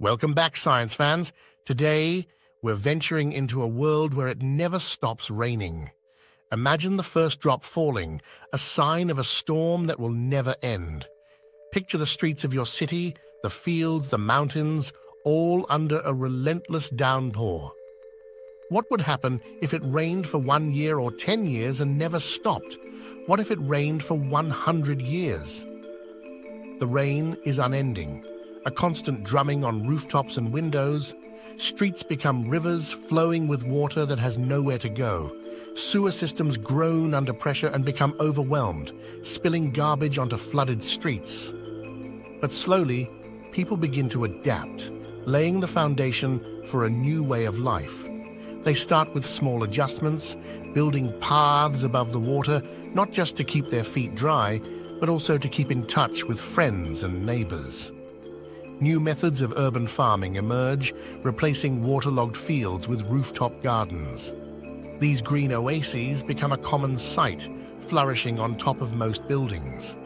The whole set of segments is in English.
Welcome back, science fans. Today, we're venturing into a world where it never stops raining. Imagine the first drop falling, a sign of a storm that will never end. Picture the streets of your city, the fields, the mountains, all under a relentless downpour. What would happen if it rained for one year or ten years and never stopped? What if it rained for 100 years? The rain is unending, a constant drumming on rooftops and windows. Streets become rivers flowing with water that has nowhere to go. Sewer systems groan under pressure and become overwhelmed, spilling garbage onto flooded streets. But slowly, people begin to adapt, laying the foundation for a new way of life. They start with small adjustments, building paths above the water, not just to keep their feet dry, but also to keep in touch with friends and neighbors. New methods of urban farming emerge, replacing waterlogged fields with rooftop gardens. These green oases become a common sight, flourishing on top of most buildings.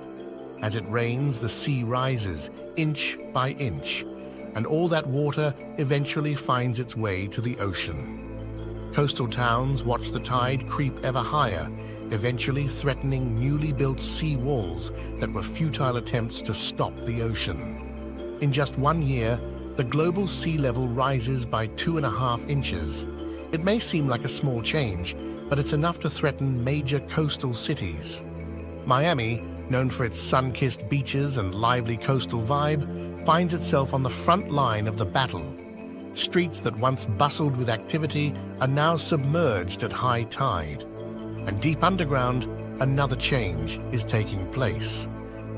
As it rains, the sea rises, inch by inch, and all that water eventually finds its way to the ocean. Coastal towns watch the tide creep ever higher, eventually threatening newly built sea walls that were futile attempts to stop the ocean. In just one year, the global sea level rises by two and a half inches. It may seem like a small change, but it's enough to threaten major coastal cities. Miami, known for its sun-kissed beaches and lively coastal vibe, finds itself on the front line of the battle Streets that once bustled with activity are now submerged at high tide. And deep underground, another change is taking place.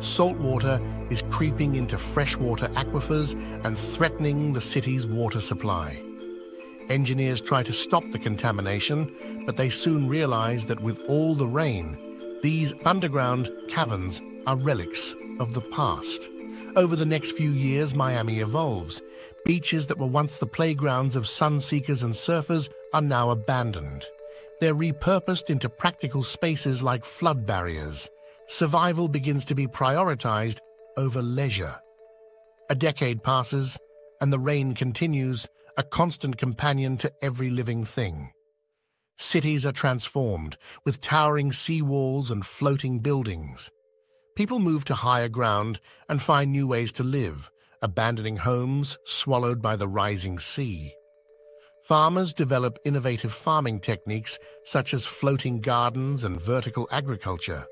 Salt water is creeping into freshwater aquifers and threatening the city's water supply. Engineers try to stop the contamination, but they soon realize that with all the rain, these underground caverns are relics of the past. Over the next few years, Miami evolves. Beaches that were once the playgrounds of sun seekers and surfers are now abandoned. They're repurposed into practical spaces like flood barriers. Survival begins to be prioritized over leisure. A decade passes, and the rain continues, a constant companion to every living thing. Cities are transformed, with towering sea walls and floating buildings. People move to higher ground and find new ways to live, abandoning homes swallowed by the rising sea. Farmers develop innovative farming techniques such as floating gardens and vertical agriculture.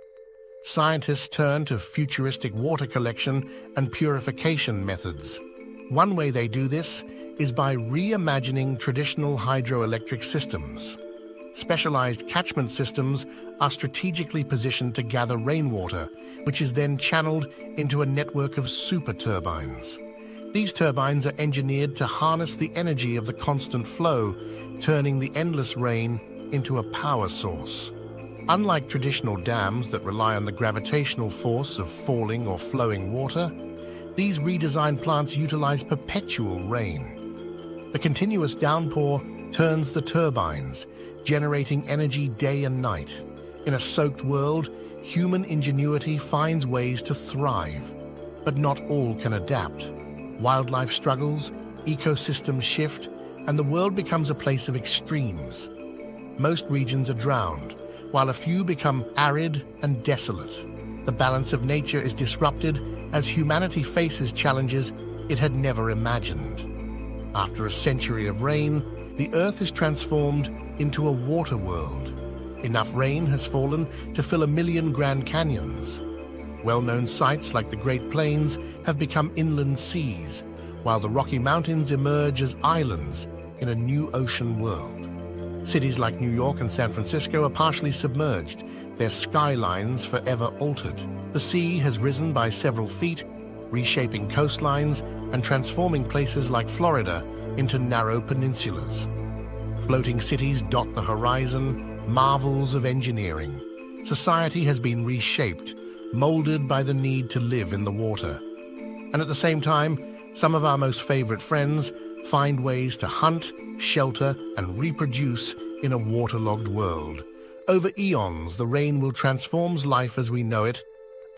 Scientists turn to futuristic water collection and purification methods. One way they do this is by reimagining traditional hydroelectric systems. Specialized catchment systems are strategically positioned to gather rainwater, which is then channeled into a network of super turbines. These turbines are engineered to harness the energy of the constant flow, turning the endless rain into a power source. Unlike traditional dams that rely on the gravitational force of falling or flowing water, these redesigned plants utilize perpetual rain. The continuous downpour turns the turbines, generating energy day and night. In a soaked world, human ingenuity finds ways to thrive. But not all can adapt. Wildlife struggles, ecosystems shift, and the world becomes a place of extremes. Most regions are drowned, while a few become arid and desolate. The balance of nature is disrupted as humanity faces challenges it had never imagined. After a century of rain, the Earth is transformed into a water world. Enough rain has fallen to fill a million Grand Canyons. Well-known sites like the Great Plains have become inland seas, while the Rocky Mountains emerge as islands in a new ocean world. Cities like New York and San Francisco are partially submerged, their skylines forever altered. The sea has risen by several feet, reshaping coastlines and transforming places like Florida into narrow peninsulas. Floating cities dot the horizon, marvels of engineering. Society has been reshaped, molded by the need to live in the water. And at the same time, some of our most favorite friends find ways to hunt, shelter, and reproduce in a waterlogged world. Over eons, the rain will transform life as we know it,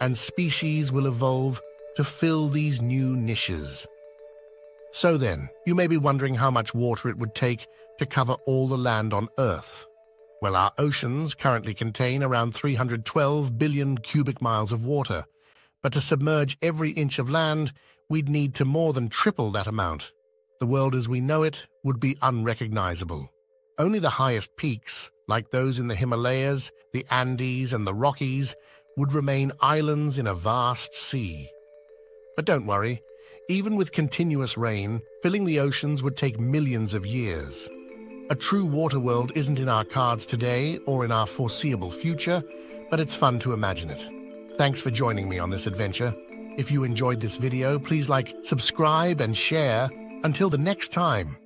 and species will evolve to fill these new niches. So then, you may be wondering how much water it would take to cover all the land on Earth. Well, our oceans currently contain around 312 billion cubic miles of water, but to submerge every inch of land, we'd need to more than triple that amount. The world as we know it would be unrecognizable. Only the highest peaks, like those in the Himalayas, the Andes, and the Rockies, would remain islands in a vast sea. But don't worry, even with continuous rain, filling the oceans would take millions of years. A true water world isn't in our cards today or in our foreseeable future, but it's fun to imagine it. Thanks for joining me on this adventure. If you enjoyed this video, please like, subscribe, and share. Until the next time,